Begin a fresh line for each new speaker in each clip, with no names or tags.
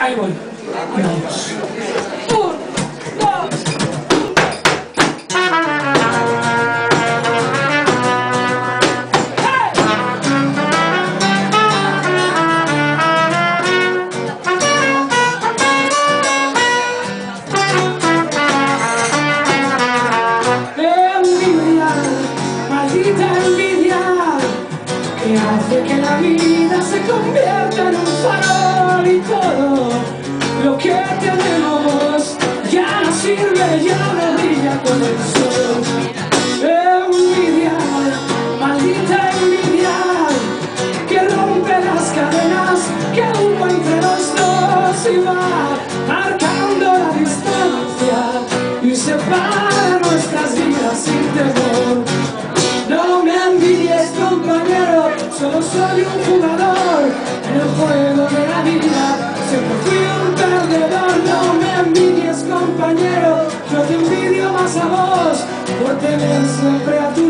Ahí voy. Maldita envidia, que hace que la vida soy un jugador en el juego de la vida. Siempre fui un perdedor, no me envidies compañero, te envidio por tener siempre a tu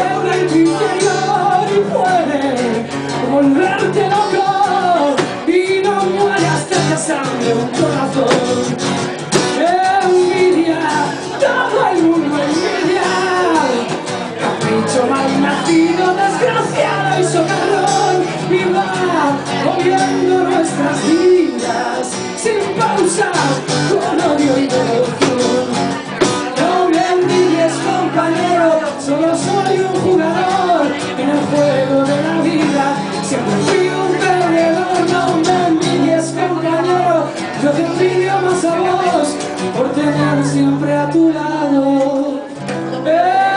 y la que encierra en interior y puede volverte loco y no muere hasta sangre un corazón. Envidia, todo el mundo envidia, capricho mal nacido, desgraciado y socarrón, gracias a vos por tener siempre a tu lado. Eh.